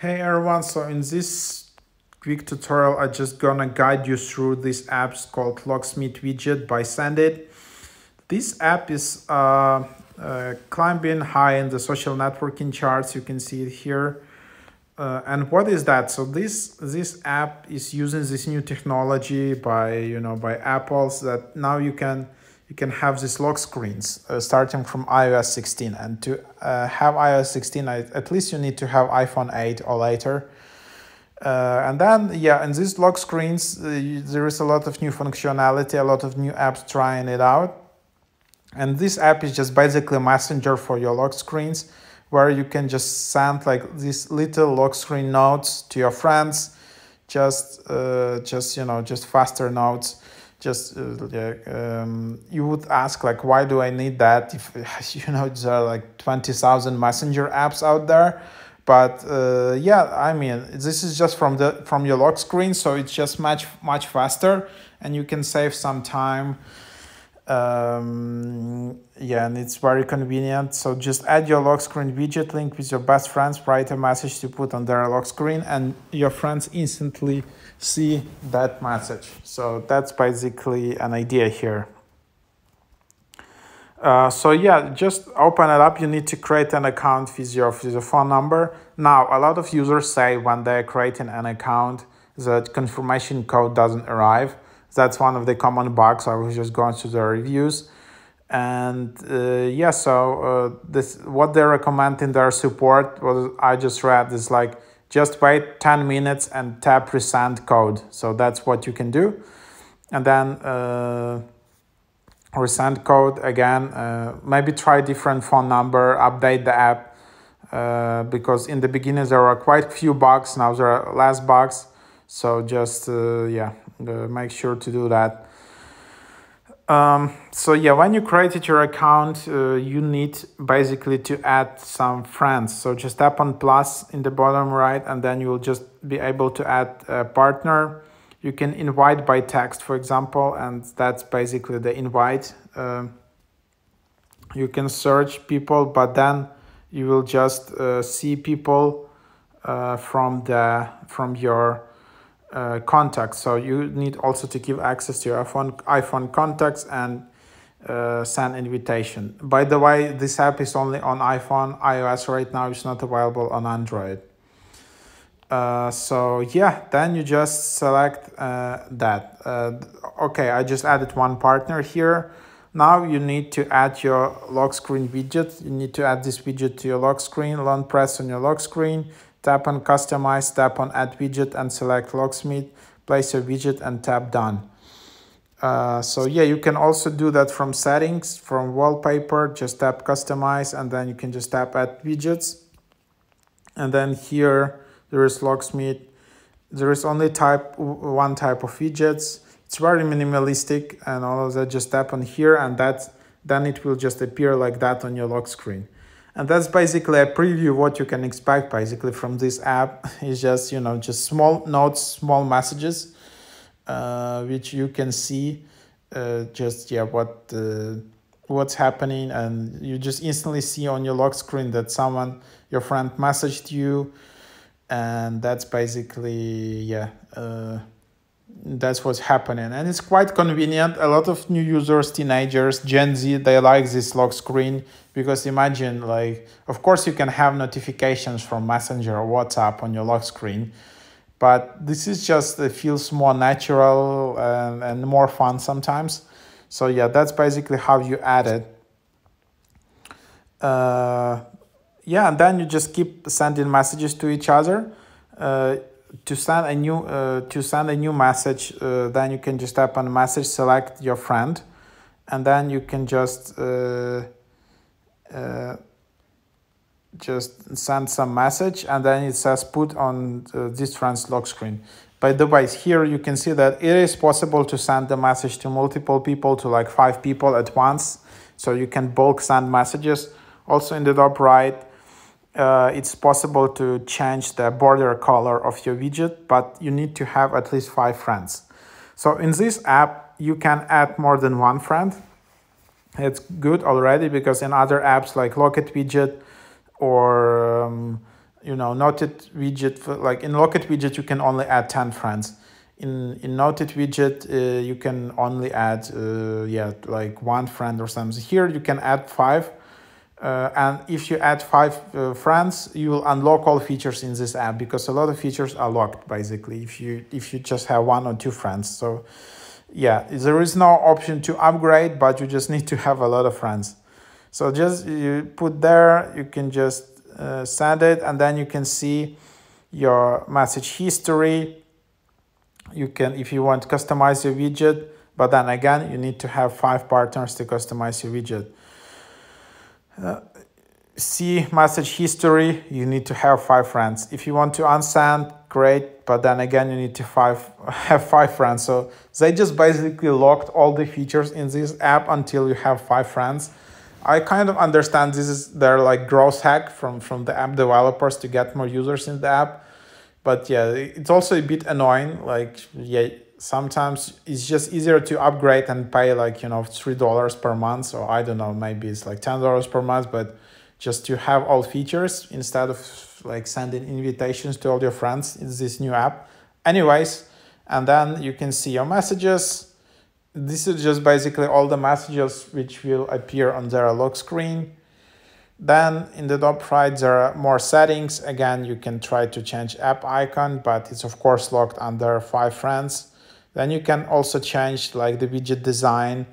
Hey everyone, so in this quick tutorial, I just gonna guide you through this app called Locksmith widget by Sendit. This app is uh, uh, climbing high in the social networking charts. You can see it here. Uh, and what is that? So this this app is using this new technology by you know by Apple's that now you can you can have these lock screens uh, starting from iOS 16. And to uh, have iOS 16, at least you need to have iPhone 8 or later. Uh, and then, yeah, in these lock screens, uh, there is a lot of new functionality, a lot of new apps trying it out. And this app is just basically a messenger for your lock screens, where you can just send like these little lock screen notes to your friends, just, uh, just you know, just faster notes just uh, um, you would ask like why do i need that if you know there are like 20000 messenger apps out there? But uh, yeah i mean this is just from the from your lock screen so it's just much much faster and you can save some time um, yeah and it's very convenient so just add your lock screen widget link with your best friends write a message to put on their lock screen and your friends instantly see that message so that's basically an idea here uh, so yeah, just open it up. You need to create an account with your, with your phone number. Now, a lot of users say when they're creating an account, that confirmation code doesn't arrive. That's one of the common bugs. I was just going through the reviews. And uh, yeah, so uh, this what they recommend in their support, what I just read is like just wait 10 minutes and tap resend code. So that's what you can do. And then uh, resend code again, uh, maybe try different phone number, update the app. Uh, because in the beginning there are quite few bugs, now there are less bugs. So just, uh, yeah, make sure to do that. Um, so yeah, when you created your account, uh, you need basically to add some friends. So just tap on plus in the bottom right, and then you will just be able to add a partner. You can invite by text, for example, and that's basically the invite. Uh, you can search people, but then you will just uh, see people uh, from the from your uh, contacts. So you need also to give access to your iPhone, iPhone contacts and uh, send invitation. By the way, this app is only on iPhone, iOS right now. It's not available on Android. Uh, so yeah, then you just select uh, that. Uh, okay, I just added one partner here. Now you need to add your lock screen widget. You need to add this widget to your lock screen. Long press on your lock screen Tap on Customize, tap on Add Widget and select Locksmith. Place your widget and tap Done. Uh, so yeah, you can also do that from settings, from wallpaper, just tap Customize and then you can just tap Add Widgets. And then here there is Locksmith. There is only type one type of widgets. It's very minimalistic and all of that. Just tap on here and that then it will just appear like that on your lock screen. And that's basically a preview what you can expect basically from this app is just, you know, just small notes, small messages, uh, which you can see uh, just, yeah, what uh, what's happening. And you just instantly see on your lock screen that someone, your friend messaged you. And that's basically, yeah, uh, that's what's happening. And it's quite convenient. A lot of new users teenagers gen z they like this lock screen because imagine like of course you can have notifications from messenger or whatsapp on your lock screen but this is just it feels more natural and, and more fun sometimes. So yeah that's basically how you add it. Uh, yeah and then you just keep sending messages to each other. Uh, to send a new uh, to send a new message uh, then you can just tap on message select your friend and then you can just uh, uh just send some message and then it says put on uh, this friend's lock screen. By the way here you can see that it is possible to send the message to multiple people to like five people at once. So you can bulk send messages. Also in the top right uh, it's possible to change the border color of your widget, but you need to have at least five friends. So in this app, you can add more than one friend. It's good already because in other apps like Locket Widget or um, you know, Noted widget, like in Locket widget, you can only add 10 friends. In, in Noted widget, uh, you can only add, uh, yeah, like one friend or something. Here you can add five. Uh, and if you add five uh, friends, you will unlock all features in this app because a lot of features are locked basically if you if you just have one or two friends. So yeah, there is no option to upgrade, but you just need to have a lot of friends. So just you put there, you can just uh, send it and then you can see your message history. You can, if you want to customize your widget, but then again, you need to have five partners to customize your widget. Uh, see message history, you need to have five friends. If you want to unsend, great, but then again, you need to five have five friends. So they just basically locked all the features in this app until you have five friends. I kind of understand this is their like growth hack from, from the app developers to get more users in the app. But yeah, it's also a bit annoying. Like, yeah, sometimes it's just easier to upgrade and pay like, you know, $3 per month. Or I don't know, maybe it's like $10 per month, but just to have all features instead of like sending invitations to all your friends in this new app. Anyways, and then you can see your messages this is just basically all the messages which will appear on their lock screen. Then in the top right, there are more settings. Again, you can try to change app icon, but it's of course locked under five friends. Then you can also change like the widget design.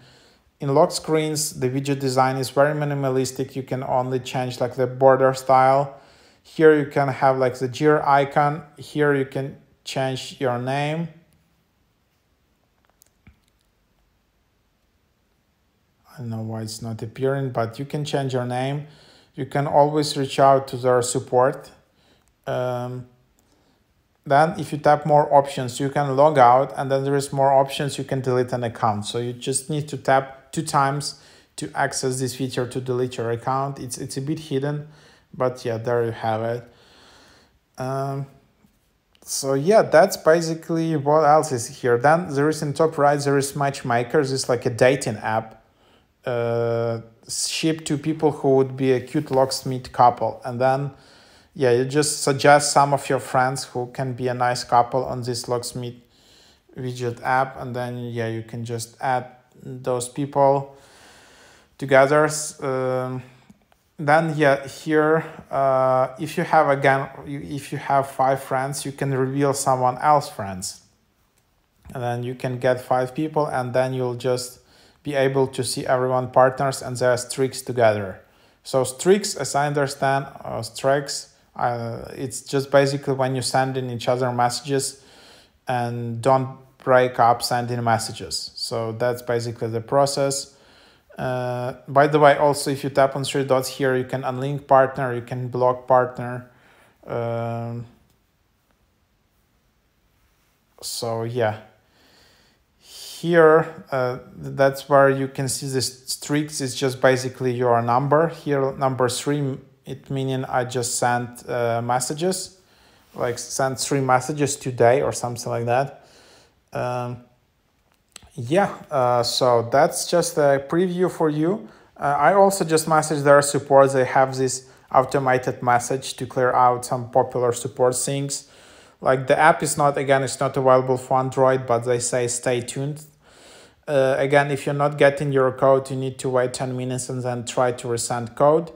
In lock screens, the widget design is very minimalistic. You can only change like the border style. Here you can have like the gear icon. Here you can change your name I don't know why it's not appearing, but you can change your name. You can always reach out to their support. Um, then if you tap more options, you can log out and then there is more options. You can delete an account. So you just need to tap two times to access this feature to delete your account. It's, it's a bit hidden, but yeah, there you have it. Um, so yeah, that's basically what else is here. Then there is in top right, there is Matchmakers. It's like a dating app uh, ship to people who would be a cute locksmith couple and then yeah you just suggest some of your friends who can be a nice couple on this locksmith widget app and then yeah you can just add those people together um, then yeah here uh, if you have again if you have five friends you can reveal someone else friends and then you can get five people and then you'll just be able to see everyone partners and their streaks together. So streaks, as I understand, uh, streaks, uh, it's just basically when you send in each other messages and don't break up sending messages. So that's basically the process. Uh, by the way, also if you tap on three dots here, you can unlink partner, you can block partner. Um, so yeah here, uh, that's where you can see the streaks is just basically your number. Here, number three, it meaning I just sent uh, messages, like sent three messages today or something like that. Um, yeah, uh, so that's just a preview for you. Uh, I also just messaged their support. They have this automated message to clear out some popular support things like the app is not again it's not available for android but they say stay tuned uh, again if you're not getting your code you need to wait 10 minutes and then try to resend code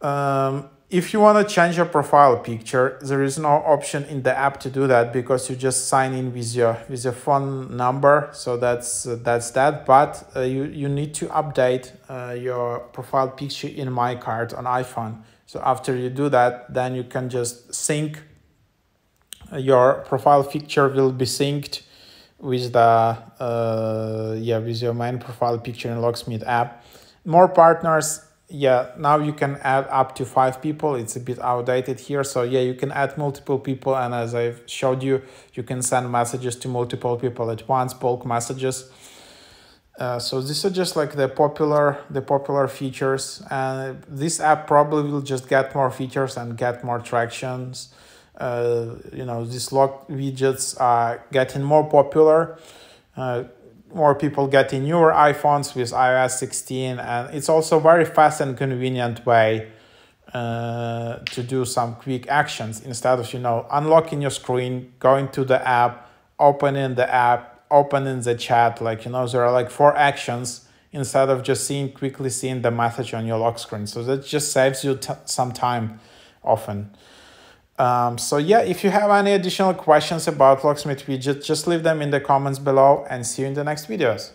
um, if you want to change your profile picture there is no option in the app to do that because you just sign in with your with your phone number. So that's uh, that's that. But uh, you you need to update uh, your profile picture in my card on iphone. So after you do that then you can just sync your profile picture will be synced with the uh, yeah with your main profile picture in Locksmith app. More partners, yeah. Now you can add up to five people. It's a bit outdated here, so yeah, you can add multiple people, and as I've showed you, you can send messages to multiple people at once, bulk messages. Uh, so these are just like the popular the popular features and this app probably will just get more features and get more tractions uh, you know these lock widgets are getting more popular uh, more people getting newer iPhones with iOS 16 and it's also very fast and convenient way uh, to do some quick actions. Instead of you know unlocking your screen going to the app opening the app opening the chat like you know there are like four actions instead of just seeing quickly seeing the message on your lock screen. So that just saves you some time often um, so yeah if you have any additional questions about locksmith widget just leave them in the comments below and see you in the next videos